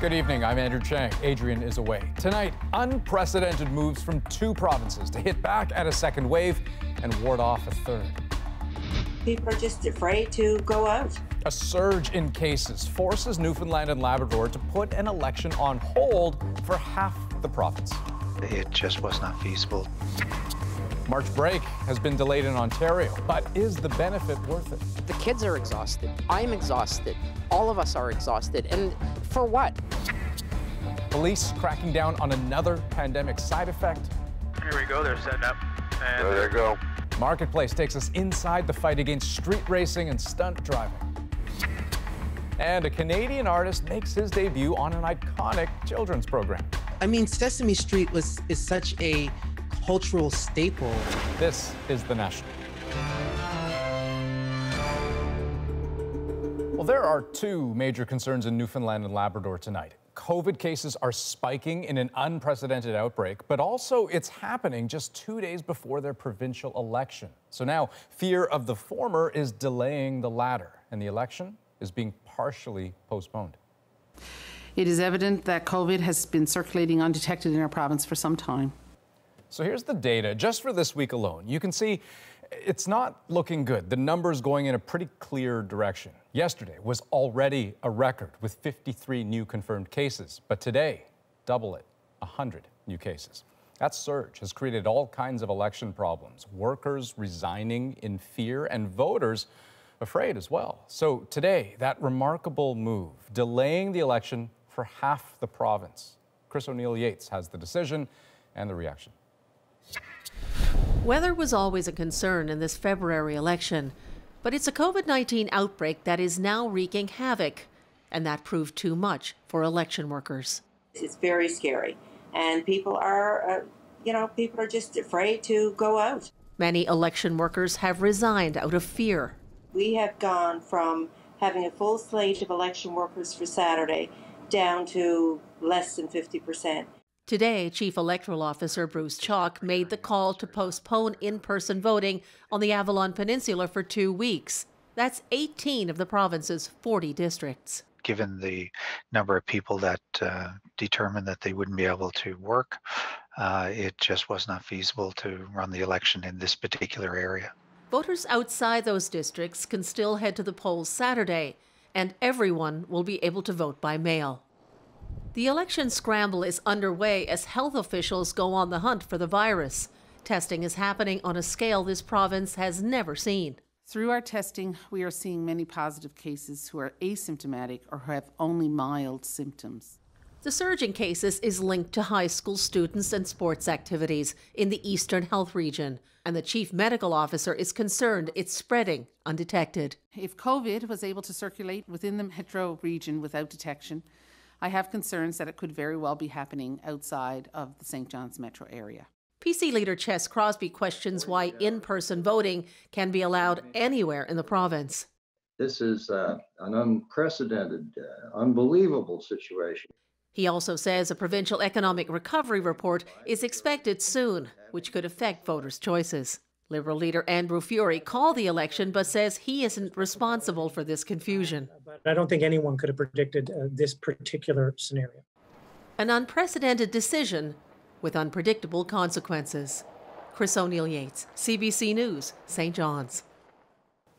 Good evening. I'm Andrew Chang. Adrienne is away. Tonight, unprecedented moves from two provinces to hit back at a second wave and ward off a third. People are just afraid to go out. A surge in cases forces Newfoundland and Labrador to put an election on hold for half the province. It just was not feasible. March break has been delayed in Ontario, but is the benefit worth it? The kids are exhausted. I'm exhausted. All of us are exhausted. And for what? Police cracking down on another pandemic side effect. Here we go, they're setting up. And There they go. Marketplace takes us inside the fight against street racing and stunt driving. And a Canadian artist makes his debut on an iconic children's program. I mean, Sesame Street was is such a cultural staple. This is The National. Well, there are two major concerns in Newfoundland and Labrador tonight. COVID cases are spiking in an unprecedented outbreak, but also it's happening just two days before their provincial election. So now fear of the former is delaying the latter, and the election is being partially postponed. It is evident that COVID has been circulating undetected in our province for some time. So here's the data just for this week alone. You can see it's not looking good. The numbers going in a pretty clear direction. Yesterday was already a record with 53 new confirmed cases, but today, double it, 100 new cases. That surge has created all kinds of election problems, workers resigning in fear and voters afraid as well. So today, that remarkable move, delaying the election for half the province. Chris O'Neill Yates has the decision and the reaction. Weather was always a concern in this February election, but it's a COVID 19 outbreak that is now wreaking havoc, and that proved too much for election workers. It's very scary. And people are, uh, you know, people are just afraid to go out. Many election workers have resigned out of fear. We have gone from having a full slate of election workers for Saturday down to less than 50%. Today, Chief Electoral Officer Bruce Chaulk made the call to postpone in person voting on the Avalon Peninsula for two weeks. That's 18 of the province's 40 districts. Given the number of people that uh, determined that they wouldn't be able to work, uh, it just was not feasible to run the election in this particular area. Voters outside those districts can still head to the polls Saturday, and everyone will be able to vote by mail. The election scramble is underway as health officials go on the hunt for the virus. Testing is happening on a scale this province has never seen. Through our testing, we are seeing many positive cases who are asymptomatic or who have only mild symptoms. The surge in cases is linked to high school students and sports activities in the Eastern Health Region, and the chief medical officer is concerned it's spreading undetected. If COVID was able to circulate within the metro region without detection, I have concerns that it could very well be happening outside of the St. John's metro area. PC leader Ches Crosby questions why in person voting can be allowed anywhere in the province. This is uh, an unprecedented, uh, unbelievable situation. He also says a provincial economic recovery report is expected soon, which could affect voters' choices. Liberal leader Andrew Furey called the election but says he isn't responsible for this confusion. But I don't think anyone could have predicted uh, this particular scenario. An unprecedented decision with unpredictable consequences. Chris O'Neill Yates, CBC News, St. John's.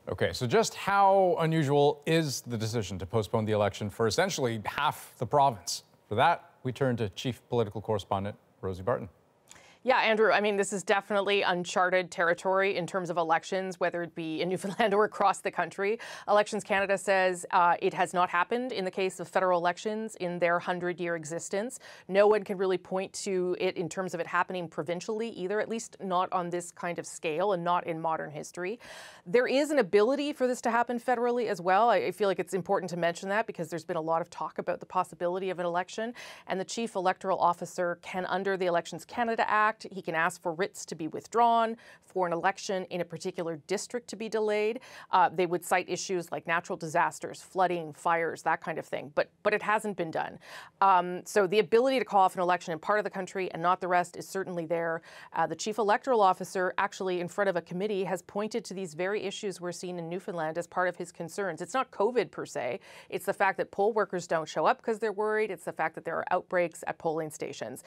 Okay, so just how unusual is the decision to postpone the election for essentially half the province? For that, we turn to Chief Political Correspondent Rosie Barton. Yeah, Andrew, I mean, this is definitely uncharted territory in terms of elections, whether it be in Newfoundland or across the country. Elections Canada says uh, it has not happened in the case of federal elections in their 100 year existence. No one can really point to it in terms of it happening provincially either, at least not on this kind of scale and not in modern history. There is an ability for this to happen federally as well. I feel like it's important to mention that because there's been a lot of talk about the possibility of an election, and the chief electoral officer can, under the Elections Canada Act, Act. He can ask for writs to be withdrawn, for an election in a particular district to be delayed. Uh, they would cite issues like natural disasters, flooding, fires, that kind of thing. But but it hasn't been done. Um, so the ability to call off an election in part of the country and not the rest is certainly there. Uh, the chief electoral officer, actually in front of a committee, has pointed to these very issues we're seeing in Newfoundland as part of his concerns. It's not COVID per se. It's the fact that poll workers don't show up because they're worried. It's the fact that there are outbreaks at polling stations.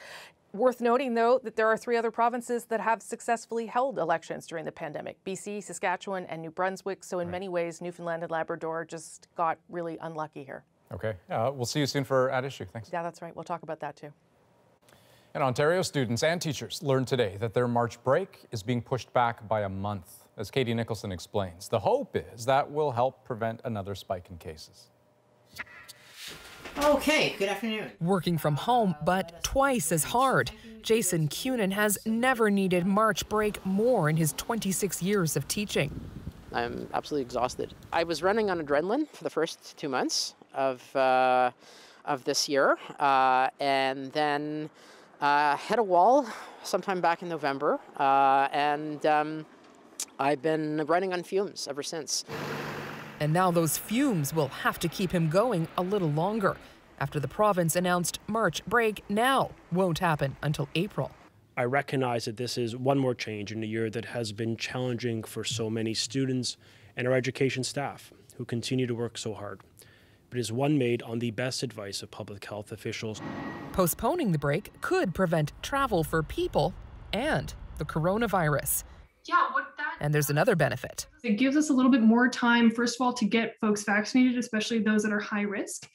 Worth noting, though, that there are three other provinces that have successfully held elections during the pandemic BC, Saskatchewan, and New Brunswick. So, in right. many ways, Newfoundland and Labrador just got really unlucky here. Okay. Uh, we'll see you soon for At Issue. Thanks. Yeah, that's right. We'll talk about that too. And Ontario students and teachers learned today that their March break is being pushed back by a month. As Katie Nicholson explains, the hope is that will help prevent another spike in cases. Okay, good afternoon. Working from home, but twice as hard. Jason Cunin has never needed March break more in his 26 years of teaching. I'm absolutely exhausted. I was running on adrenaline for the first two months of, uh, of this year, uh, and then uh, hit a wall sometime back in November, uh, and um, I've been running on fumes ever since. And now those fumes will have to keep him going a little longer after the province announced March break now won't happen until April. I recognize that this is one more change in a year that has been challenging for so many students and our education staff who continue to work so hard. But it is one made on the best advice of public health officials. Postponing the break could prevent travel for people and the coronavirus. Yeah, what that And there's another benefit. It gives us a little bit more time, first of all, to get folks vaccinated, especially those that are high risk.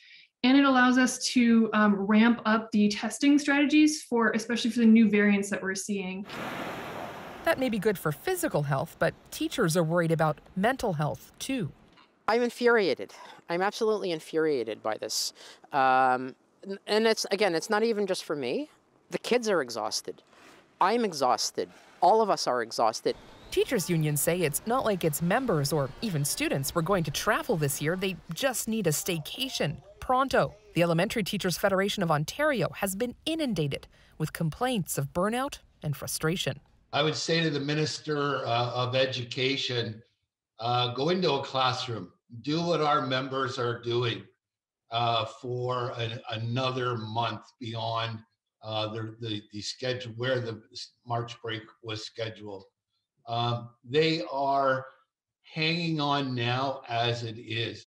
And it allows us to um, ramp up the testing strategies for, especially for the new variants that we're seeing. That may be good for physical health, but teachers are worried about mental health too. I'm infuriated. I'm absolutely infuriated by this. Um, and it's, again, it's not even just for me. The kids are exhausted. I'm exhausted. All of us are exhausted. Teachers' unions say it's not like its members or even students were going to travel this year. They just need a staycation pronto. The Elementary Teachers Federation of Ontario has been inundated with complaints of burnout and frustration. I would say to the Minister uh, of Education uh, go into a classroom, do what our members are doing uh, for an, another month beyond uh, the, the, the, schedule where the March break was scheduled. Um, they are hanging on now as it is.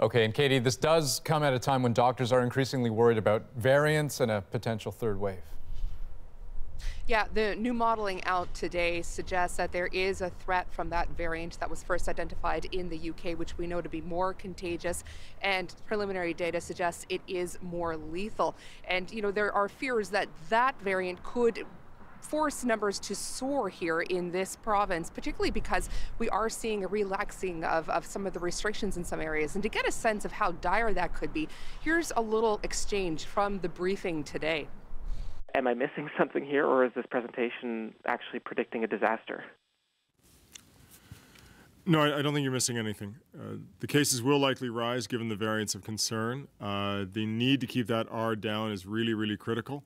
Okay, and Katie, this does come at a time when doctors are increasingly worried about variants and a potential third wave. Yeah, the new modeling out today suggests that there is a threat from that variant that was first identified in the UK, which we know to be more contagious. And preliminary data suggests it is more lethal. And, you know, there are fears that that variant could force numbers to soar here in this province, particularly because we are seeing a relaxing of, of some of the restrictions in some areas. And to get a sense of how dire that could be, here's a little exchange from the briefing today. Am I missing something here, or is this presentation actually predicting a disaster? No, I, don't think you're missing anything. Uh, the cases will likely rise given the variants of concern. Uh, the need to keep that R down is really, really critical.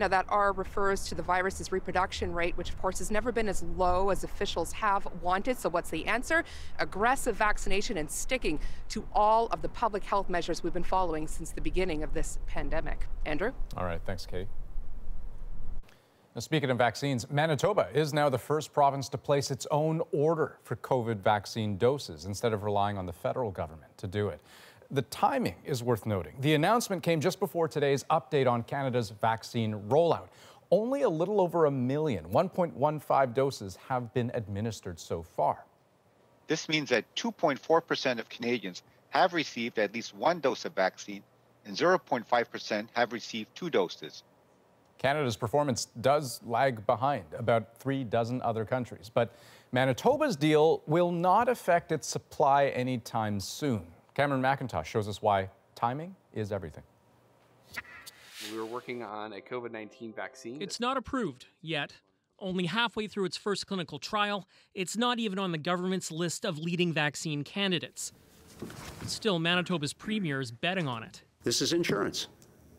Now, that R refers to the virus's reproduction rate, which, of course, has never been as low as officials have wanted. So, what's the answer? Aggressive vaccination and sticking to all of the public health measures we've been following since the beginning of this pandemic. Andrew? All right. Thanks, Katie. Now, speaking of vaccines, Manitoba is now the first province to place its own order for COVID vaccine doses instead of relying on the federal government to do it. The timing is worth noting. The announcement came just before today's update on Canada's vaccine rollout. Only a little over a million, 1.15 doses, have been administered so far. This means that 2.4% of Canadians have received at least one dose of vaccine, and 0.5% have received two doses. Canada's performance does lag behind about three dozen other countries, but Manitoba's deal will not affect its supply anytime soon. Cameron McIntosh shows us why timing is everything. We were working on a COVID 19 vaccine. It's not approved yet. Only halfway through its first clinical trial, it's not even on the government's list of leading vaccine candidates. Still, Manitoba's premier is betting on it. This is insurance.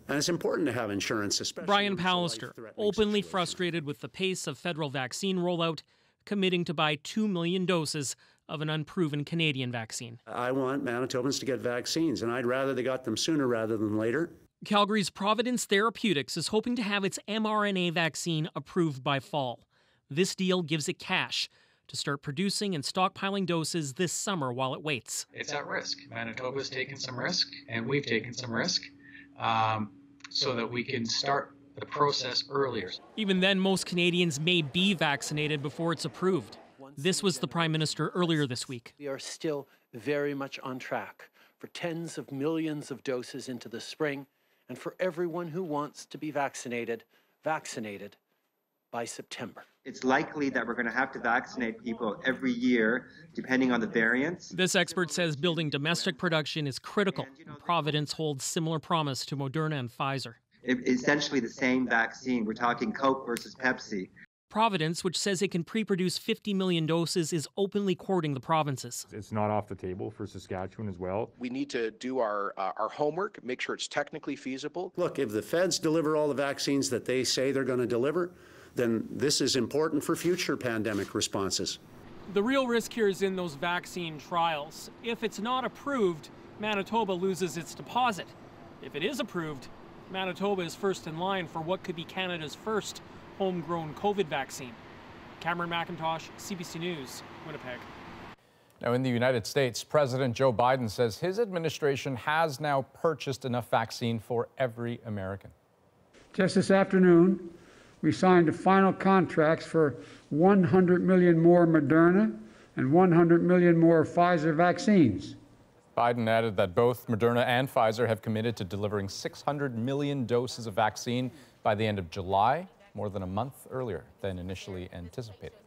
And it's important to have insurance, especially. Brian Pallister, openly frustrated with the pace of federal vaccine rollout, committing to buy 2 million doses of an unproven Canadian vaccine. I want Manitobans to get vaccines, and I'd rather they got them sooner rather than later. Calgary's Providence Therapeutics is hoping to have its mRNA vaccine approved by fall. This deal gives it cash to start producing and stockpiling doses this summer while it waits. It's at risk. Manitoba's taken some risk, and we've taken some risk um, so that we can start the process earlier. Even then, most Canadians may be vaccinated before it's approved. This was the Prime Minister earlier this week. We are still very much on track for tens of millions of doses into the spring, and for everyone who wants to be vaccinated, vaccinated by September. It's likely that we're going to have to vaccinate people every year, depending on the variants. This expert says building domestic production is critical. Providence holds similar promise to Moderna and Pfizer. It, essentially the same vaccine. We're talking Coke versus Pepsi. Providence, which says it can pre produce 50 million doses, is openly courting the provinces. It's not off the table for Saskatchewan as well. We need to do our, uh, our homework, make sure it's technically feasible. Look, if the feds deliver all the vaccines that they say they're going to deliver, then this is important for future pandemic responses. The real risk here is in those vaccine trials. If it's not approved, Manitoba loses its deposit. If it is approved, Manitoba is first in line for what could be Canada's first homegrown COVID vaccine. Cameron McIntosh, CBC News, Winnipeg. Now, in the United States, President Joe Biden says his administration has now purchased enough vaccine for every American. Just this afternoon, we signed the final contracts for 100 million more Moderna and 100 million more Pfizer vaccines. Biden added that both Moderna and Pfizer have committed to delivering 600 million doses of vaccine by the end of July more than a month earlier than initially anticipated.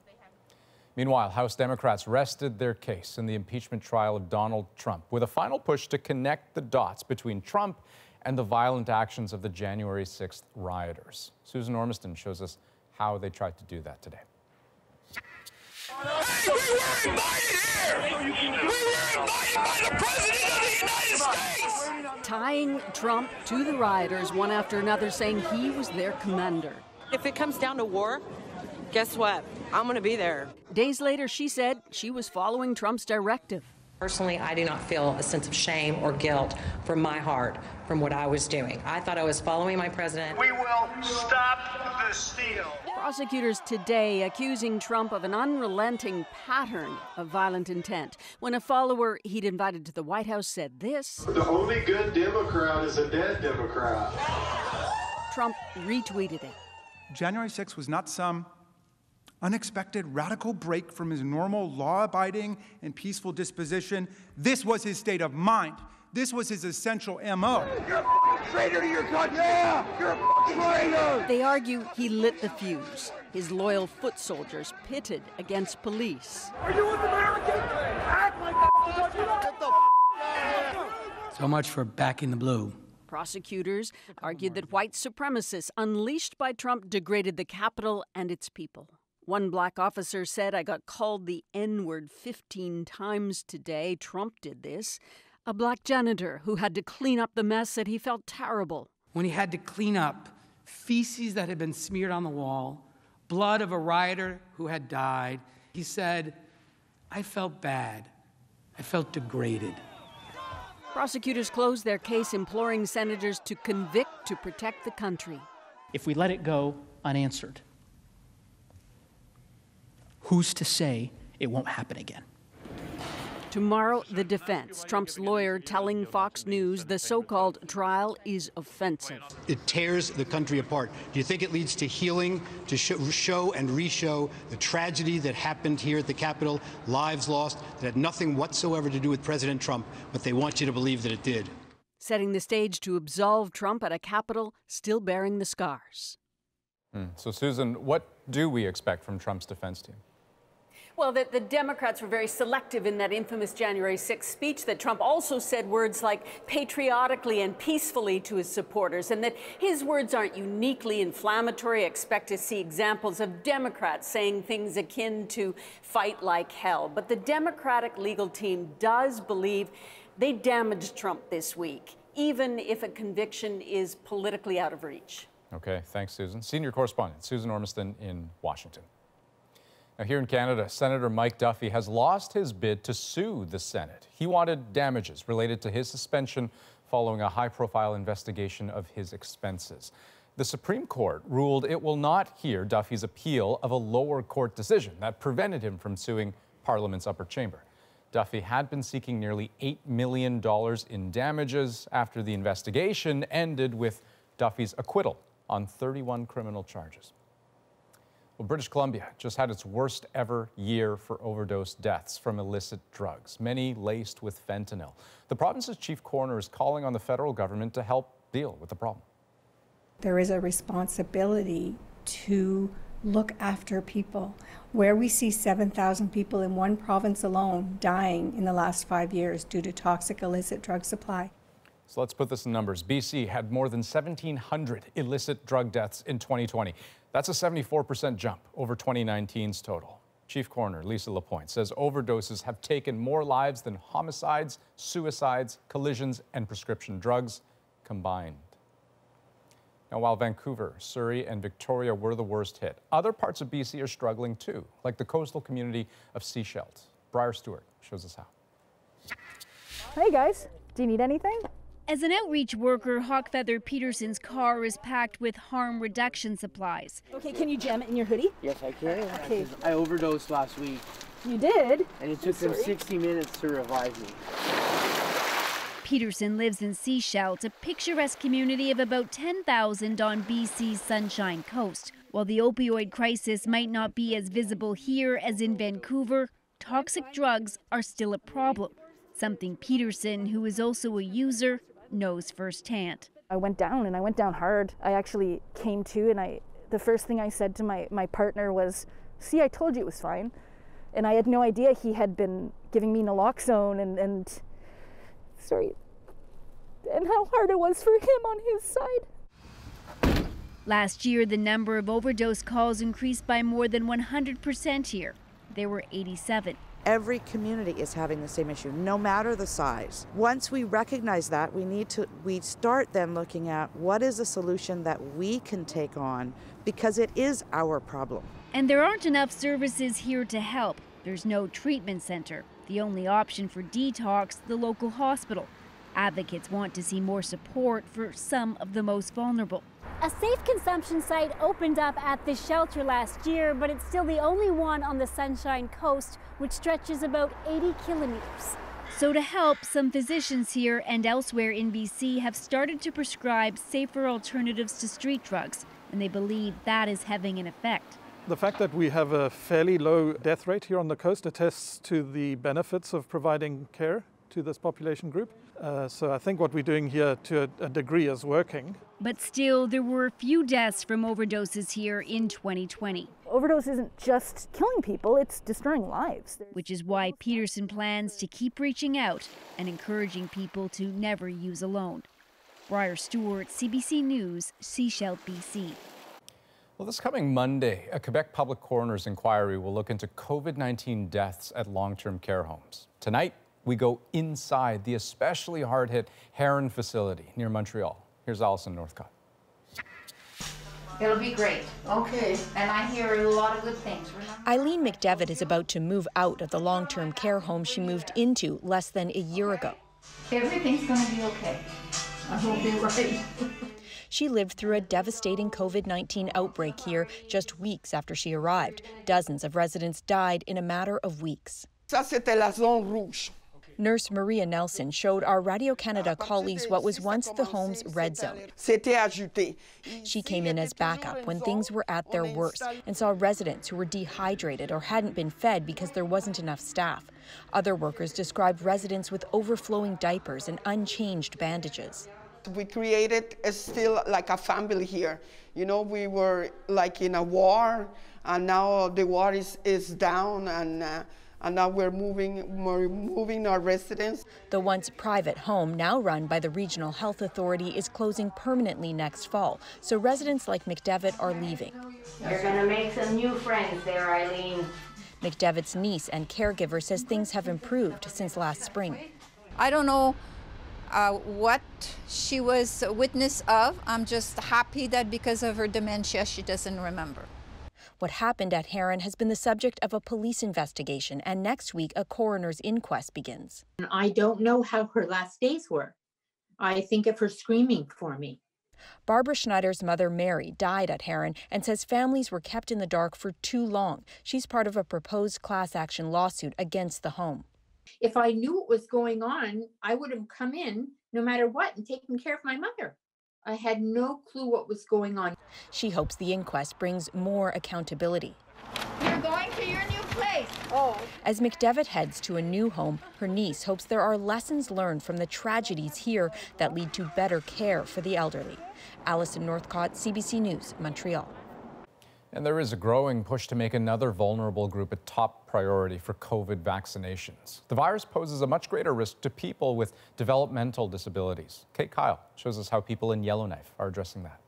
Meanwhile, House Democrats rested their case in the impeachment trial of Donald Trump with a final push to connect the dots between Trump and the violent actions of the January 6th rioters. Susan Ormiston shows us how they tried to do that today. Hey, we were invited here! We were invited by the President of the United States! Tying Trump to the rioters one after another, saying he was their commander. If it comes down to war, guess what? I'm going to be there. Days later, she said she was following Trump's directive. Personally, I do not feel a sense of shame or guilt from my heart from what I was doing. I thought I was following my president. We will stop the steal. Prosecutors today accusing Trump of an unrelenting pattern of violent intent. When a follower he'd invited to the White House said this The only good Democrat is a dead Democrat. Trump retweeted it. January 6th was not some unexpected radical break from his normal law abiding and peaceful disposition. This was his state of mind. This was his essential MO. You're a traitor to your country! Yeah! You're a traitor! They argue he lit the fuse. His loyal foot soldiers pitted against police. Are you an American? Act like that! Get the f- So much for backing the blue. Prosecutors argued that white supremacists unleashed by Trump degraded the Capitol and its people. One black officer said, I got called the N word 15 times today. Trump did this. A black janitor who had to clean up the mess said he felt terrible. When he had to clean up feces that had been smeared on the wall, blood of a rioter who had died, he said, I felt bad. I felt degraded. Prosecutors closed their case imploring senators to convict to protect the country. If we let it go unanswered, who's to say it won't happen again? Tomorrow, the defense, Trump's lawyer telling Fox News the so called trial is offensive. It tears the country apart. Do you think it leads to healing, to show, show and re-show the tragedy that happened here at the Capitol, lives lost, that had nothing whatsoever to do with President Trump, but they want you to believe that it did? Setting the stage to absolve Trump at a Capitol still bearing the scars. Mm. So, Susan, what do we expect from Trump's defense team? Well, the, the, Democrats were very selective in that infamous January 6th speech that Trump also said words like patriotically and peacefully to his supporters, and that his words aren't uniquely inflammatory. Expect to see examples of Democrats saying things akin to fight like hell. But the Democratic legal team does believe they damaged Trump this week. even if a conviction is politically out of reach. Okay, thanks, Susan. Senior correspondent Susan Ormiston in Washington. Now, here in Canada, Senator Mike Duffy has lost his bid to sue the Senate. He wanted damages related to his suspension following a high profile investigation of his expenses. The Supreme Court ruled it will not hear Duffy's appeal of a lower court decision that prevented him from suing Parliament's upper chamber. Duffy had been seeking nearly $8 million in damages after the investigation ended with Duffy's acquittal on 31 criminal charges. Well, British Columbia just had its worst ever year for overdose deaths from illicit drugs, many laced with fentanyl. The province's chief coroner is calling on the federal government to help deal with the problem. There is a responsibility to look after people. Where we see 7,000 people in one province alone dying in the last five years due to toxic illicit drug supply. So let's put this in numbers. BC had more than 1,700 illicit drug deaths in 2020. That's a 74% jump over 2019's total. Chief Coroner Lisa Lapointe says overdoses have taken more lives than homicides, suicides, collisions, and prescription drugs combined. Now, while Vancouver, Surrey, and Victoria were the worst hit, other parts of BC are struggling too, like the coastal community of Sechelt. Briar Stewart shows us how. Hey guys, do you need anything? As an outreach worker, Hawkfeather Peterson's car is packed with harm reduction supplies. Okay, can you jam it in your hoodie? Yes, I can. Okay. I overdosed last week. You did? And it took them 60 minutes to revive me. Peterson lives in Sechelt, a picturesque community of about 10,000 on BC's Sunshine Coast. While the opioid crisis might not be as visible here as in Vancouver, toxic drugs are still a problem. Something Peterson, who is also a user, knows firsthand. I went down and I went down hard. I actually came to and I the first thing I said to my, my partner was, see, I told you it was fine. And I had no idea he had been giving me naloxone and, and sorry, and how hard it was for him on his side. Last year, the number of overdose calls increased by more than 100% here. There were 87. Every community is having the same issue, no matter the size. Once we recognize that, we need to we start then looking at what is a solution that we can take on because it is our problem. And there aren't enough services here to help. There's no treatment center. The only option for detox, the local hospital. Advocates want to see more support for some of the most vulnerable. A safe consumption site opened up at this shelter last year, but it's still the only one on the Sunshine Coast, which stretches about 80 kilometers. So, to help, some physicians here and elsewhere in BC have started to prescribe safer alternatives to street drugs, and they believe that is having an effect. The fact that we have a fairly low death rate here on the coast attests to the benefits of providing care to this population group. Uh, so I think what we're doing here to a, a degree is working. But still, there were a few deaths from overdoses here in 2020. Overdose isn't just killing people, it's destroying lives. Which is why Peterson plans to keep reaching out and encouraging people to never use alone. Briar Stewart, CBC News, Sechelt, BC. Well, this coming Monday, a Quebec public coroner's inquiry will look into COVID 19 deaths at long term care homes. Tonight, we go inside the especially hard hit Herron facility near Montreal. Here's Allison Northcott. It'll be great. Okay. And I hear a lot of good things. Eileen McDevitt is about to move out of the long term care home she moved into less than a year ago. Everything's going to be okay. I hope you're right. She lived through a devastating COVID 19 outbreak here just weeks after she arrived. Dozens of residents died in a matter of weeks. Ça, c'était la zone rouge. Nurse Maria Nelson showed our Radio Canada colleagues what was once the home's red zone. She came in as backup when things were at their worst and saw residents who were dehydrated or hadn't been fed because there wasn't enough staff. Other workers described residents with overflowing diapers and unchanged bandages. We created a still like a family here. You know, we were like in a war, and now the war is, is down, and uh, and now we're moving, we're moving our residents. The once private home, now run by the Regional Health Authority, is closing permanently next fall, so residents like McDevitt are leaving. You're going to make some new friends there, Eileen. McDevitt's niece and caregiver says things have improved since last spring. I don't know uh, what she was a witness of. I'm just happy that because of her dementia, she doesn't remember. What happened at Herron has been the subject of a police investigation, and next week a coroner's inquest begins. I don't know how her last days were. I think of her screaming for me. Barbara Schneider's mother, Mary, died at Herron and says families were kept in the dark for too long. She's part of a proposed class action lawsuit against the home. If I knew what was going on, I would have come in no matter what and taken care of my mother. I had no clue what was going on. She hopes the inquest brings more accountability. You're going to your new place. Oh. As McDevitt heads to a new home, her niece hopes there are lessons learned from the tragedies here that lead to better care for the elderly. Allison Northcott, CBC News, Montreal. And there is a growing push to make another vulnerable group a top priority for COVID vaccinations. The virus poses a much greater risk to people with developmental disabilities. Kate Kyle shows us how people in Yellowknife are addressing that.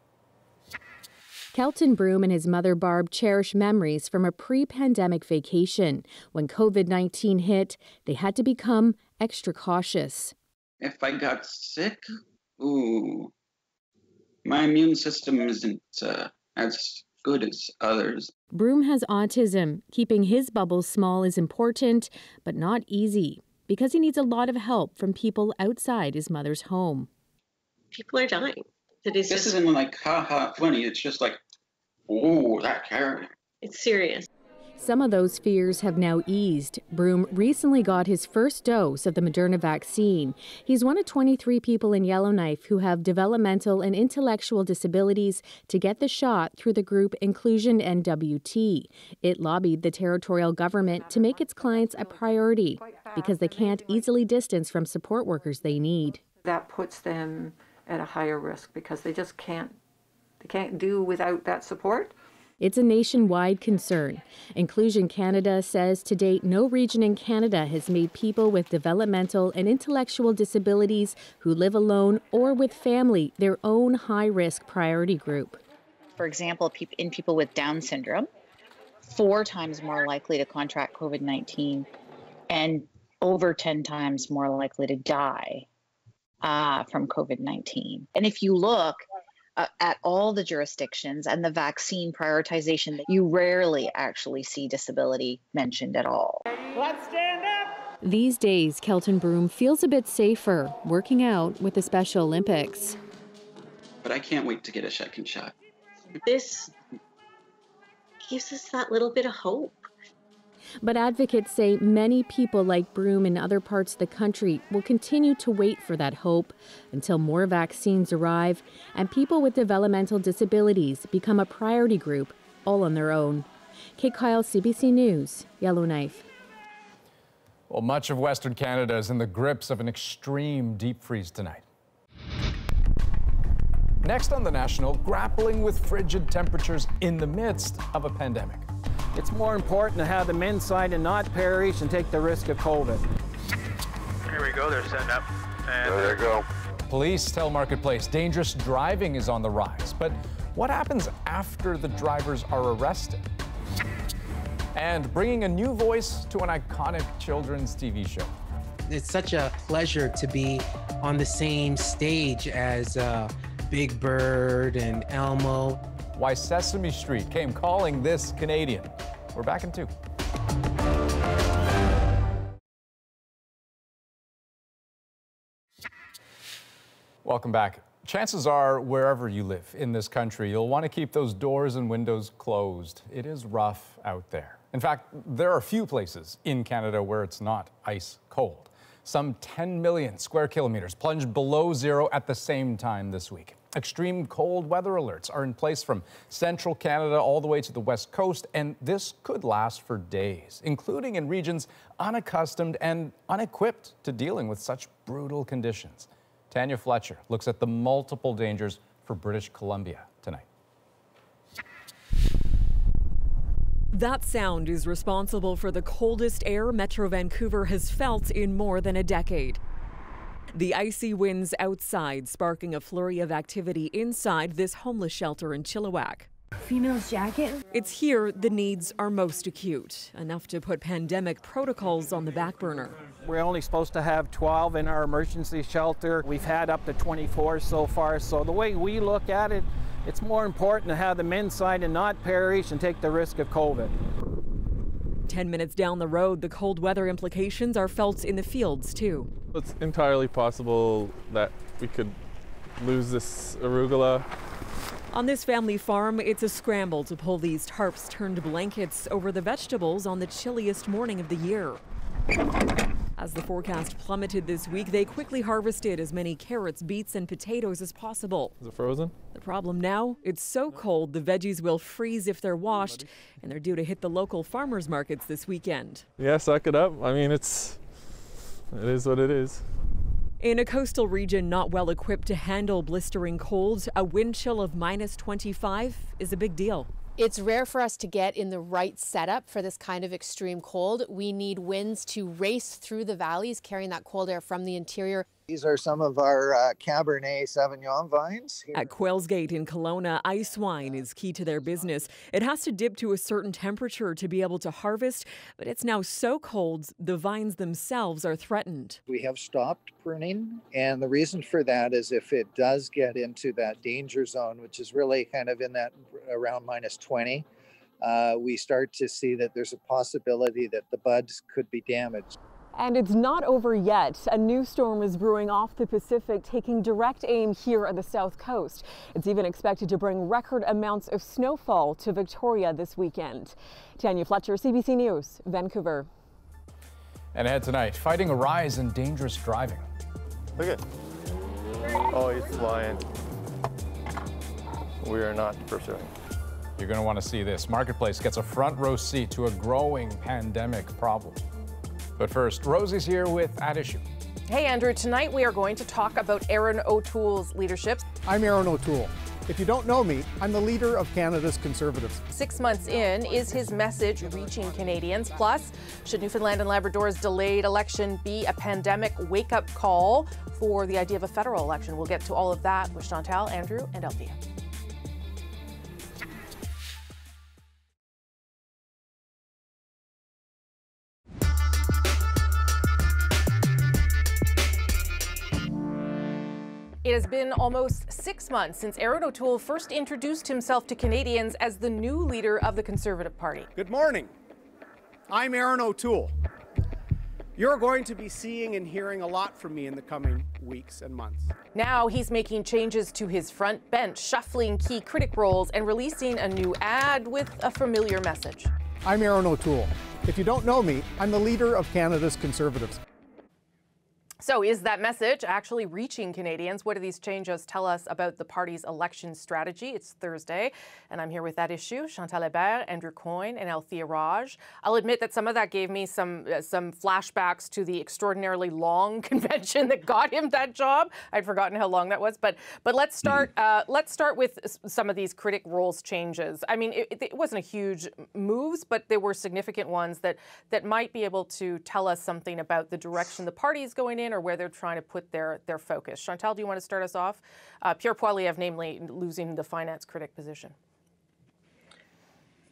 Kelton Broom and his mother Barb cherish memories from a pre pandemic vacation. When COVID 19 hit, they had to become extra cautious. If I got sick, ooh, my immune system isn't uh, as good as others. Broom has autism. Keeping his bubble small is important, but not easy, because he needs a lot of help from people outside his mother's home. People are dying. It is this just, isn't like ha ha funny. It's just like, oh, that carrot. It's serious. Some of those fears have now eased. Broom recently got his first dose of the Moderna vaccine. He's one of 23 people in Yellowknife who have developmental and intellectual disabilities to get the shot through the group Inclusion NWT. It lobbied the territorial government to make its clients a priority because they can't easily distance from support workers they need. That puts them at a higher risk because they just can't they can't do without that support. It's a nationwide concern. Inclusion Canada says to date, no region in Canada has made people with developmental and intellectual disabilities who live alone or with family their own high risk priority group. For example, in people with Down syndrome, four times more likely to contract COVID 19 and over 10 times more likely to die uh, from COVID 19. And if you look, uh, at all the jurisdictions and the vaccine prioritization that you rarely actually see disability mentioned at all. Let's stand up! These days, Kelton Broom feels a bit safer working out with the Special Olympics. But I can't wait to get a second shot. This gives us that little bit of hope. But advocates say many people like Broom in other parts of the country will continue to wait for that hope until more vaccines arrive and people with developmental disabilities become a priority group all on their own. Kate Kyle, CBC News, Yellowknife. Well, much of Western Canada is in the grips of an extreme deep freeze tonight. Next on the National, grappling with frigid temperatures in the midst of a pandemic. It's more important to have them inside and not perish and take the risk of COVID. Here we go, they're setting up. And there they go. Police tell Marketplace dangerous driving is on the rise. But what happens after the drivers are arrested? And bringing a new voice to an iconic children's TV show. It's such a pleasure to be on the same stage as uh, Big Bird and Elmo why Sesame Street came calling this Canadian. We're back in two. Welcome back. Chances are, wherever you live in this country, you'll want to keep those doors and windows closed. It is rough out there. In fact, there are few places in Canada where it's not ice cold. Some 10 million square kilometers plunged below zero at the same time this week. Extreme cold weather alerts are in place from central Canada all the way to the west coast, and this could last for days, including in regions unaccustomed and unequipped to dealing with such brutal conditions. Tanya Fletcher looks at the multiple dangers for British Columbia tonight. That sound is responsible for the coldest air Metro Vancouver has felt in more than a decade. The icy winds outside sparking a flurry of activity inside this homeless shelter in Chilliwack. Female's jacket? It's here the needs are most acute, enough to put pandemic protocols on the back burner. We're only supposed to have 12 in our emergency shelter. We've had up to 24 so far. So the way we look at it, it's more important to have them inside and not perish and take the risk of COVID. 10 minutes down the road, the cold weather implications are felt in the fields too. It's entirely possible that we could lose this arugula. On this family farm, it's a scramble to pull these tarps turned blankets over the vegetables on the chilliest morning of the year. As the forecast plummeted this week, they quickly harvested as many carrots, beets, and potatoes as possible. Is it frozen? The problem now, it's so cold the veggies will freeze if they're washed, and they're due to hit the local farmers markets this weekend. Yeah, suck it up. I mean, it's it is what it is. In a coastal region not well equipped to handle blistering cold, a wind chill of minus 25 is a big deal. It's rare for us to get in the right setup for this kind of extreme cold. We need winds to race through the valleys, carrying that cold air from the interior. These are some of our uh, Cabernet Sauvignon vines. Here. At Quails' Gate in Kelowna, ice wine is key to their business. It has to dip to a certain temperature to be able to harvest, but it's now so cold the vines themselves are threatened. We have stopped pruning, and the reason for that is if it does get into that danger zone, which is really kind of in that around minus 20, uh, we start to see that there's a possibility that the buds could be damaged. And it's not over yet. A new storm is brewing off the Pacific, taking direct aim here on the south coast. It's even expected to bring record amounts of snowfall to Victoria this weekend. Tanya Fletcher, CBC News, Vancouver. And ahead tonight, fighting a rise in dangerous driving. Look at. Oh, he's flying. We are not pursuing. You're going to want to see this. Marketplace gets a front row seat to a growing pandemic problem. But first, Rosie's here with At Issue. Hey, Andrew. Tonight we are going to talk about Erin O'Toole's leadership. I'm Erin O'Toole. If you don't know me, I'm the leader of Canada's Conservatives. Six months in, is his message reaching Canadians? Plus, should Newfoundland and Labrador's delayed election be a pandemic wake up call for the idea of a federal election? We'll get to all of that with Chantal, Andrew, and Althea. It has been almost six months since Erin O'Toole first introduced himself to Canadians as the new leader of the Conservative Party. Good morning. I'm Erin O'Toole. You're going to be seeing and hearing a lot from me in the coming weeks and months. Now he's making changes to his front bench, shuffling key critic roles, and releasing a new ad with a familiar message. I'm Erin O'Toole. If you don't know me, I'm the leader of Canada's Conservatives. So, is that message actually reaching Canadians? What do these changes tell us about the party's election strategy? It's Thursday, and I'm here with that issue Chantal Hébert, Andrew Coyne, and Althea Raj. I'll admit that some of that gave me some uh, some flashbacks to the extraordinarily long convention that got him that job. I'd forgotten how long that was, but but let's start uh, let's start with some of these critic roles changes. I mean, it, it wasn't a huge moves, but there were significant ones that that might be able to tell us something about the direction the party is going in or where they're trying to put their, their focus. Chantal, do you want to start us off? Uh, Pierre Poilievre, namely, losing the finance critic position.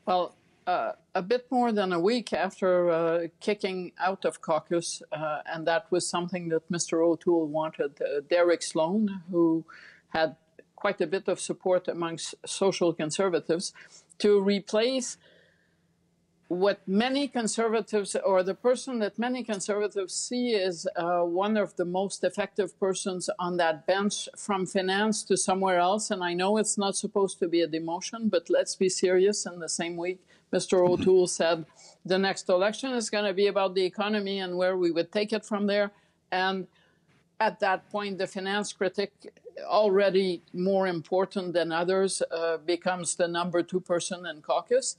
Well, uh, a bit more than a week after uh, kicking out of caucus, uh, and that was something that Mr. O'Toole wanted. Uh, Derek Sloan, who had quite a bit of support amongst social conservatives, to replace what many conservatives, or the person that many conservatives see as uh, one of the most effective persons on that bench from finance to somewhere else. And I know it's not supposed to be a demotion, but let's be serious. In the same week, Mr. Mm-hmm. O'Toole said the next election is going to be about the economy and where we would take it from there. And at that point, the finance critic, already more important than others, uh, becomes the number two person in caucus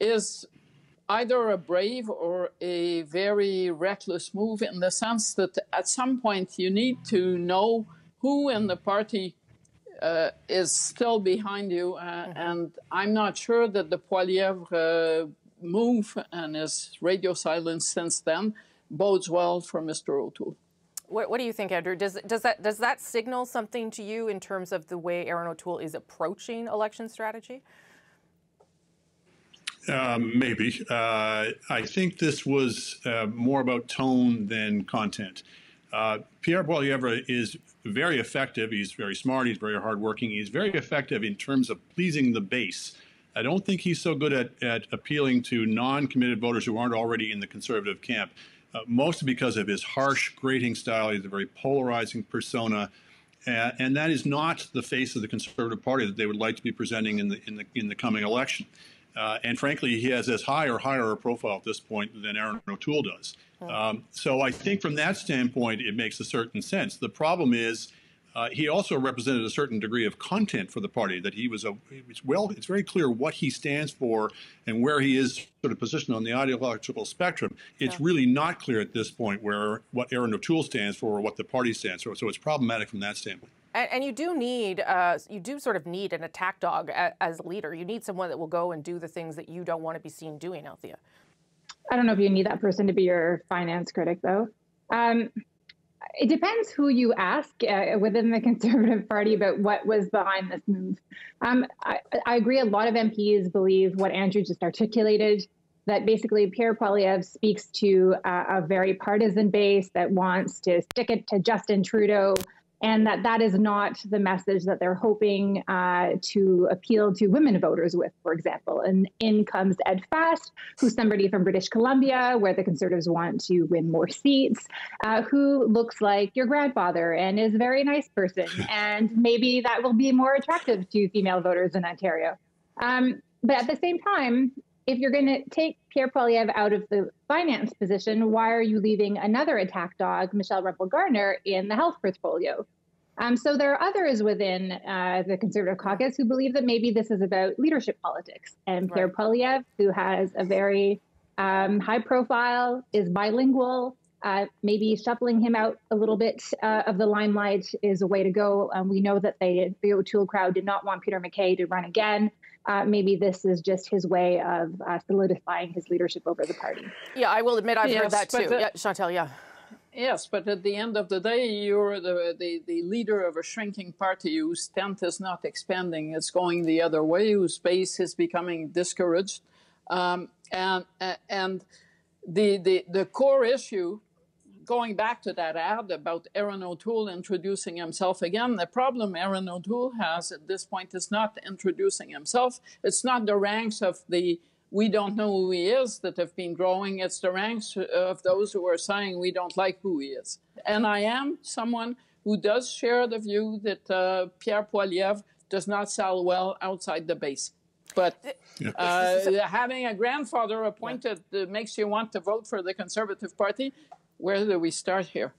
is either a brave or a very reckless move in the sense that at some point you need to know who in the party uh, is still behind you. Uh, mm-hmm. And I'm not sure that the Poilievre uh, move and his radio silence since then bodes well for Mr. O'Toole. What, what, do you think, Andrew? Does, does, that, does that signal something to you in terms of the way Erin O'Toole is approaching election strategy? Um, maybe. Uh, I think this was uh, more about tone than content. Uh, Pierre Poilievre is very effective. He's very smart. He's very hardworking. He's very effective in terms of pleasing the base. I don't think he's so good at, at appealing to non-committed voters who aren't already in the conservative camp, uh, mostly because of his harsh, grating style. He's a very polarizing persona. And that is not the face of the Conservative Party that they would like to be presenting in the in the in the coming election. Uh, and frankly, he has as high or higher a profile at this point than Erin O'Toole does. Um, so I think from that standpoint, it makes a certain sense. The problem is uh, he also represented a certain degree of content for the party that he was a it's well it's very clear what he stands for and where he is sort of positioned on the ideological spectrum. It's yeah. really not clear at this point where what Erin O'Toole stands for or what the party stands for so it's problematic from that standpoint. And, and you do need uh, you do sort of need an attack dog as, as a leader. You need someone that will go and do the things that you don't want to be seen doing Althea. I don't know if you need that person to be your finance critic though. Um, it depends who you ask uh, within the Conservative Party about what was behind this move. Um, I, I, agree. A lot of MPs believe what Andrew just articulated. That basically Pierre Poilievre speaks to uh, a very partisan base that wants to stick it to Justin Trudeau and that that is not the message that they're hoping uh, to appeal to women voters with, for example. And in comes Ed Fast, who's somebody from British Columbia, where the Conservatives want to win more seats, uh, who looks like your grandfather and is a very nice person. and maybe that will be more attractive to female voters in Ontario. Um, but at the same time, if you're going to take Pierre Poilievre out of the finance position, why are you leaving another attack dog, Michelle Rempel Garner, in the health portfolio? Um, so there are others within uh, the Conservative caucus who believe that maybe this is about leadership politics. And Pierre right. Poilievre, who has a very um, high profile, is bilingual, uh, maybe shuffling him out a little bit uh, of the limelight is a way to go. Um, we know that they, the O'Toole crowd did not want Peter MacKay to run again. Uh, maybe this is just his way of uh, solidifying his leadership over the party. Yeah, I will admit I've yes, heard that too. The, yeah, Chantal, yeah. Yes, but at the end of the day, you're the, the, the leader of a shrinking party whose tent is not expanding, it's going the other way, whose base is becoming discouraged. Um, and and the, the, the core issue going back to that ad about Erin O'Toole introducing himself again, the problem Erin O'Toole has at this point is not introducing himself. It's not the ranks of the we don't know who he is that have been growing. It's the ranks of those who are saying we don't like who he is. And I am someone who does share the view that uh, Pierre Poilievre does not sell well outside the base. But uh, having a grandfather appointed yeah. makes you want to vote for the Conservative Party where do we start here?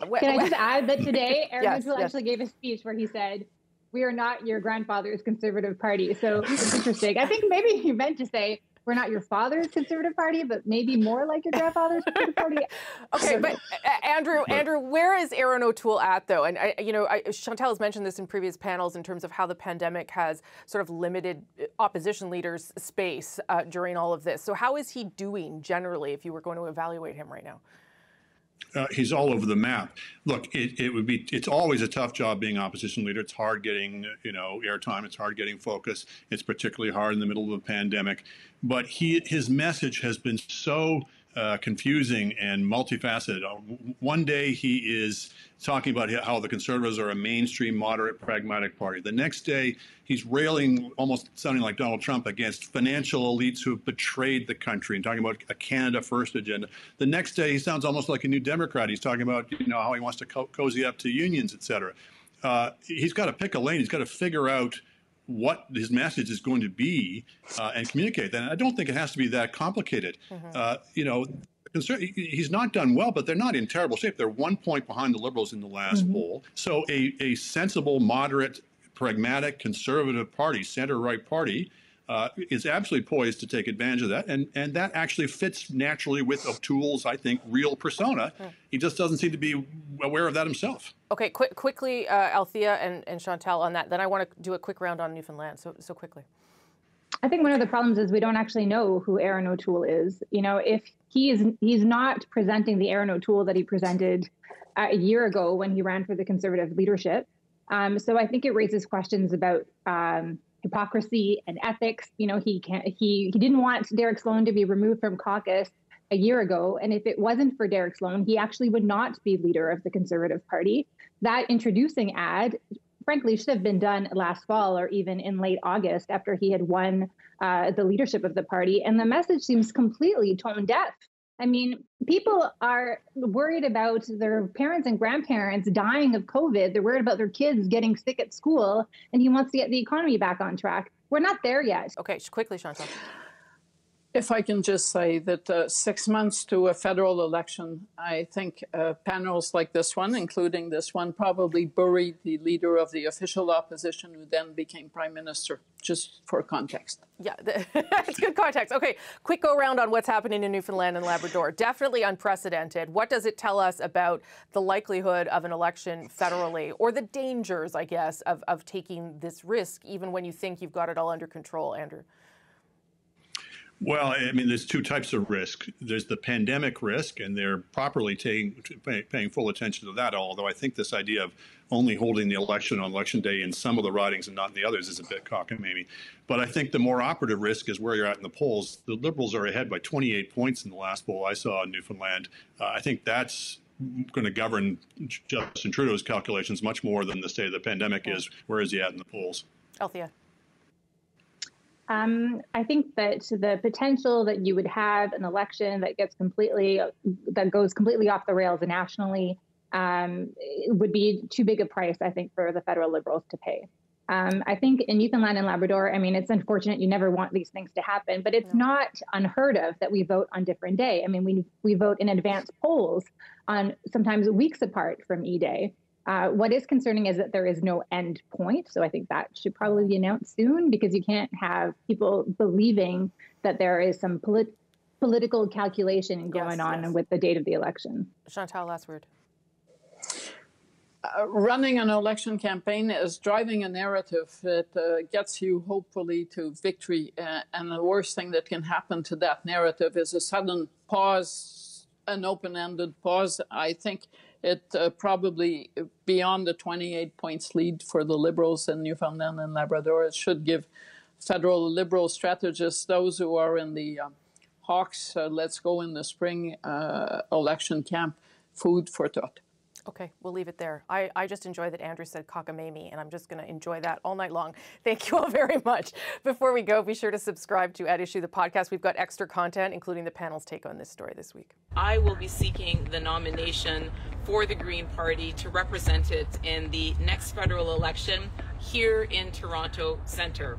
Can I just add that today, Erin yes, yes. actually gave a speech where he said, we are not your grandfather's conservative party. So it's interesting. I think maybe he meant to say, we're not your father's conservative party, but maybe more like your grandfather's conservative party. okay, but uh, Andrew, Andrew, where is Erin O'Toole at though? And I, you know, I, Chantal has mentioned this in previous panels in terms of how the pandemic has sort of limited uh, opposition leaders' space uh, during all of this. So how is he doing generally, if you were going to evaluate him right now? Uh, he's all over the map. Look, it, it would be it's always a tough job being opposition leader. It's hard getting you know airtime. It's hard getting focus. It's particularly hard in the middle of a pandemic. But he his message has been so uh, confusing and multifaceted. Uh, one day he is talking about how the conservatives are a mainstream, moderate, pragmatic party. The next day he's railing, almost sounding like Donald Trump, against financial elites who have betrayed the country and talking about a Canada First agenda. The next day he sounds almost like a New Democrat. He's talking about you know how he wants to co- cozy up to unions, et cetera. Uh, he's got to pick a lane. He's got to figure out what his message is going to be uh, and communicate that. And I don't think it has to be that complicated. Mm-hmm. Uh, you know, he's not done well, but they're not in terrible shape. They're one point behind the Liberals in the last mm-hmm. poll. So a, a sensible, moderate, pragmatic, conservative party, center right party, uh, is absolutely poised to take advantage of that. And, and that actually fits naturally with O'Toole's, I think, real persona. Hmm. He just doesn't seem to be aware of that himself. Okay, quick, quickly, uh, Althea and, and Chantal on that. Then I want to do a quick round on Newfoundland. So, so quickly. I think one of the problems is we don't actually know who Erin O'Toole is. You know, if he is he's not presenting the Erin O'Toole that he presented uh, a year ago when he ran for the Conservative leadership. Um, so I think it raises questions about um, hypocrisy and ethics. You know, he can't, he he didn't want Derek Sloan to be removed from caucus a year ago, and if it wasn't for Derek Sloan, he actually would not be leader of the Conservative Party. That introducing ad, frankly, should have been done last fall or even in late August after he had won uh, the leadership of the party, and the message seems completely tone deaf. I mean, people are worried about their parents and grandparents dying of COVID. They're worried about their kids getting sick at school, and he wants to get the economy back on track. We're not there yet. Okay, quickly, Chantal. If I can just say that uh, six months to a federal election, I think uh, panels like this one, including this one, probably buried the leader of the official opposition who then became prime minister, just for context. Yeah, it's good context. Okay, quick go around on what's happening in Newfoundland and Labrador. Definitely unprecedented. What does it tell us about the likelihood of an election federally or the dangers, I guess, of, of taking this risk, even when you think you've got it all under control, Andrew? Well, I mean, there's two types of risk. There's the pandemic risk, and they're properly taking, pay, paying full attention to that. Although I think this idea of only holding the election on election day in some of the ridings and not in the others is a bit cockamamie. But I think the more operative risk is where you're at in the polls. The Liberals are ahead by 28 points in the last poll I saw in Newfoundland. Uh, I think that's going to govern Justin Trudeau's calculations much more than the state of the pandemic is. Where is he at in the polls? Althea. Um, I think that the potential that you would have an election that gets completely that goes completely off the rails nationally um, would be too big a price, I think, for the federal Liberals to pay. Um, I think in Newfoundland and Labrador, I mean, it's unfortunate you never want these things to happen, but it's not unheard of that we vote on different day. I mean, we we vote in advance polls on sometimes weeks apart from E Day. Uh, what is concerning is that there is no end point. So I think that should probably be announced soon because you can't have people believing that there is some polit- political calculation going Yes, on yes. with the date of the election. Chantal, last word. Uh, running an election campaign is driving a narrative that uh, gets you hopefully to victory. Uh, and the worst thing that can happen to that narrative is a sudden pause, an open ended pause. I think it uh, probably, beyond the 28 points lead for the Liberals in Newfoundland and Labrador, it should give federal Liberal strategists, those who are in the um, Hawks, uh, let's go in the spring uh, election camp, food for thought. Okay, we'll leave it there. I, I just enjoy that Andrew said cockamamie, and I'm just going to enjoy that all night long. Thank you all very much. Before we go, be sure to subscribe to At Issue, the podcast. We've got extra content, including the panel's take on this story this week. I will be seeking the nomination for the Green Party to represent it in the next federal election here in Toronto Centre.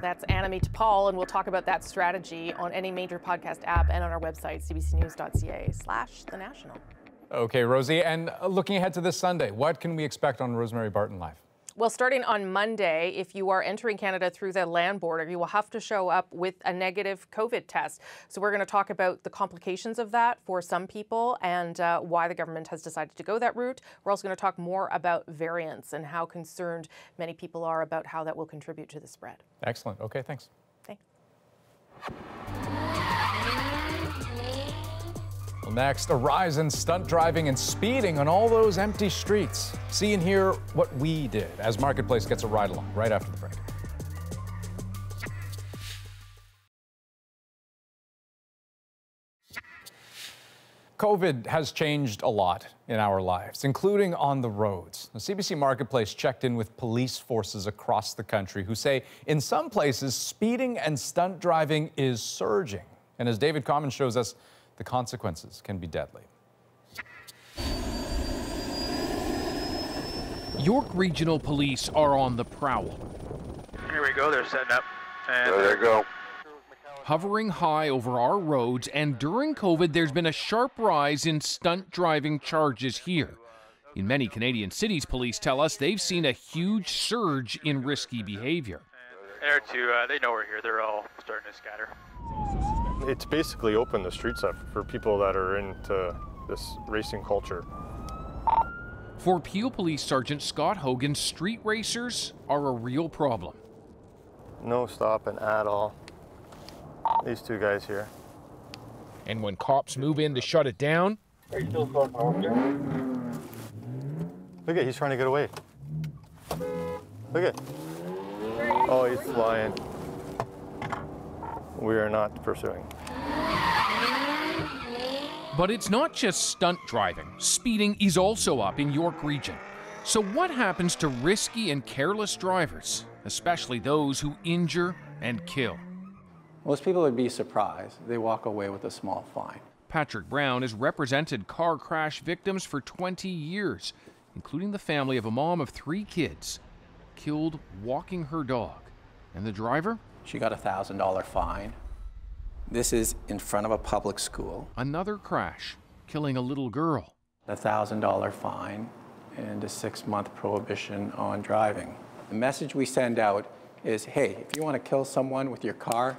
That's Annamie Paul, and we'll talk about that strategy on any major podcast app and on our website, cbcnews.ca slash the national. Okay, Rosie, and looking ahead to this Sunday, what can we expect on Rosemary Barton Live? Well, starting on Monday, if you are entering Canada through the land border, you will have to show up with a negative COVID test. So, we're going to talk about the complications of that for some people and uh, why the government has decided to go that route. We're also going to talk more about variants and how concerned many people are about how that will contribute to the spread. Excellent. Okay, thanks. Thanks. Next, a rise in stunt driving and speeding on all those empty streets. See and hear what we did as Marketplace gets a ride along right after the break. COVID has changed a lot in our lives, including on the roads. The CBC Marketplace checked in with police forces across the country who say in some places, speeding and stunt driving is surging. And as David Common shows us, the consequences can be deadly. York Regional Police are on the prowl, Here we go. They're setting up. And There they go. hovering high over our roads, and during COVID, there's been a sharp rise in stunt driving charges here. In many Canadian cities, police tell us they've seen a huge surge in risky behavior. There too. Uh, they know we're here. They're all starting to scatter. It's basically opened the streets up for people that are into this racing culture. For Peel Police Sergeant Scott Hogan, street racers are a real problem. No stopping at all. These two guys here. And when cops move in to shut it down, Look at, he's trying to get away. Look at. Oh, he's flying. We are not pursuing. But it's not just stunt driving. Speeding is also up in York Region. So, what happens to risky and careless drivers, especially those who injure and kill? Most people would be surprised. They walk away with a small fine. Patrick Brown has represented car crash victims for 20 years, including the family of a mom of three kids, killed walking her dog. And the driver? She got a $1,000 fine. This is in front of a public school. Another crash, killing a little girl. A $1,000 fine and a six month prohibition on driving. The message we send out is hey, if you want to kill someone with your car,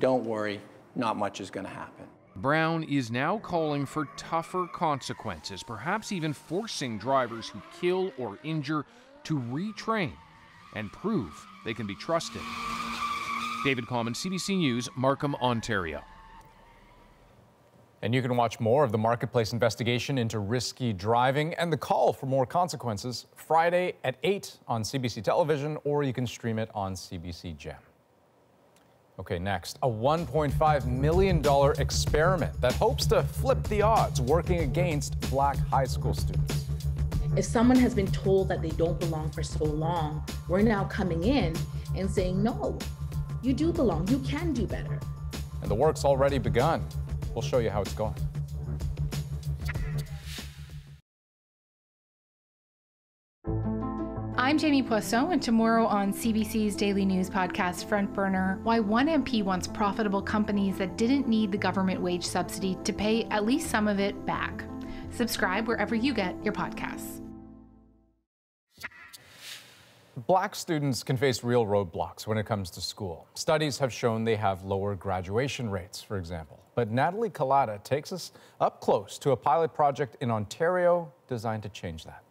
don't worry, not much is going to happen. Brown is now calling for tougher consequences, perhaps even forcing drivers who kill or injure to retrain and prove they can be trusted. David Common, CBC News, Markham, Ontario. And you can watch more of the Marketplace investigation into risky driving and the call for more consequences Friday at 8 on CBC television, or you can stream it on CBC Gem. Okay, next, a $1.5 million experiment that hopes to flip the odds working against black high school students. If someone has been told that they don't belong for so long, we're now coming in and saying, no, you do belong, you can do better. And the work's already begun. We'll show you how it's going. I'm Jamie Poisson, and tomorrow on CBC's daily news podcast, Front Burner, why one MP wants profitable companies that didn't need the government wage subsidy to pay at least some of it back. Subscribe wherever you get your podcasts. Black students can face real roadblocks when it comes to school. Studies have shown they have lower graduation rates, for example. But Natalie Kalata takes us up close to a pilot project in Ontario designed to change that.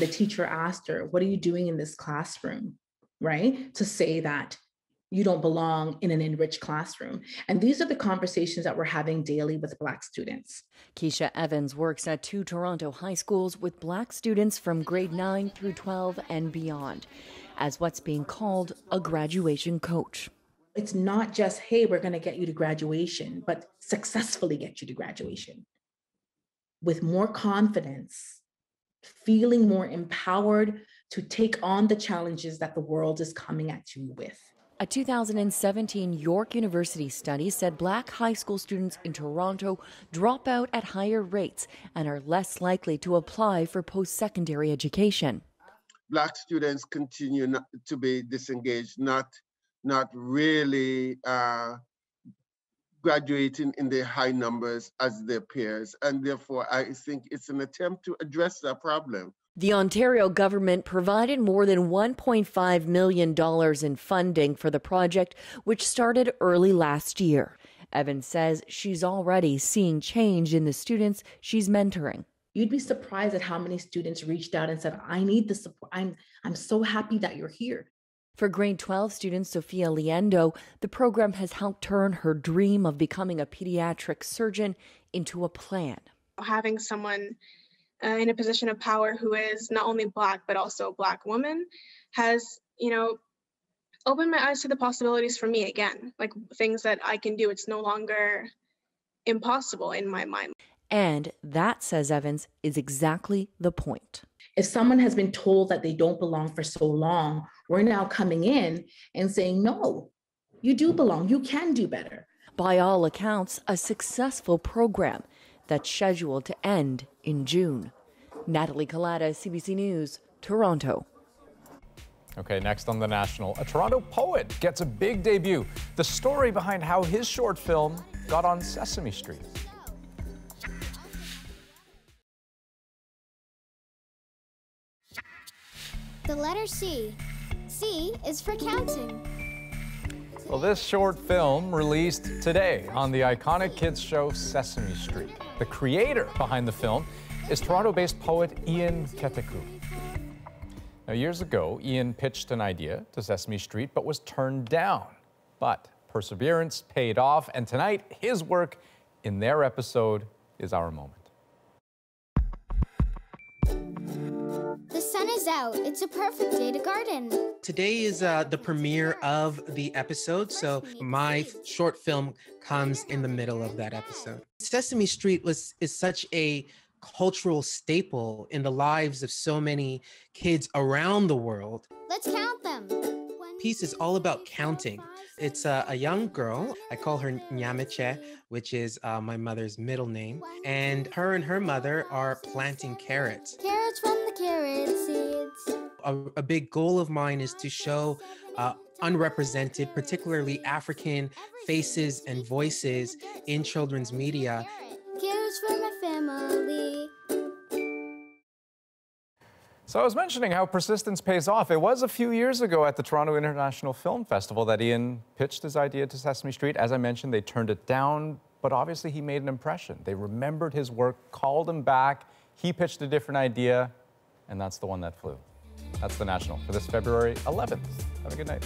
The teacher asked her, What are you doing in this classroom? Right? To say that you don't belong in an enriched classroom. And these are the conversations that we're having daily with Black students. Keisha Evans works at two Toronto high schools with Black students from grade 9 through 12 and beyond as what's being called a graduation coach. It's not just, hey, we're going to get you to graduation, but successfully get you to graduation with more confidence, feeling more empowered to take on the challenges that the world is coming at you with. A 2017 York University study said black high school students in Toronto drop out at higher rates and are less likely to apply for post secondary education. Black students continue to be disengaged, not, not really uh, graduating in the high numbers as their peers. And therefore, I think it's an attempt to address that problem. The Ontario government provided more than $1.5 million in funding for the project, which started early last year. Evans says she's already seeing change in the students she's mentoring. You'd be surprised at how many students reached out and said, I need the support. I'm, I'm so happy that you're here. For grade 12 student Sophia Liendo, the program has helped turn her dream of becoming a pediatric surgeon into a plan. Having someone uh, in a position of power who is not only black but also a black woman has you know opened my eyes to the possibilities for me again. Like things that i can do it's no longer impossible in my mind. And that says evans is exactly the point. If someone has been told that they don't belong for so long we're now coming in and saying no you do belong. You can do better. By all accounts a successful program that's scheduled to end in June. Natalie Kalata, CBC News, Toronto. Okay, next on The National, a Toronto poet gets a big debut. The story behind how his short film got on Sesame Street. The letter C. C is for counting. Well, this short film released today on the iconic kids show Sesame Street. The creator behind the film is Toronto-based poet Ian Keteku. Now, years ago, Ian pitched an idea to Sesame Street, but was turned down. But perseverance paid off, and tonight, his work in their episode is our moment. Is out. It's a perfect day to garden. Today is uh, the premiere of the episode, so my short film comes in the middle of that episode. Sesame Street was is such a cultural staple in the lives of so many kids around the world. Let's count them. Piece is all about counting. It's a, a young girl. I call her Nyameche, which is uh, my mother's middle name. And her and her mother are planting carrots. Carrots from the carrot seeds. A, a big goal of mine is to show uh, unrepresented, particularly African faces and voices in children's media. Carrots for my family. So I was mentioning how persistence pays off. It was a few years ago at the Toronto International Film Festival that Ian pitched his idea to Sesame Street. As I mentioned, they turned it down, but obviously he made an impression. They remembered his work, called him back. He pitched a different idea, and that's the one that flew. That's the National for this February 11th. Have a good night.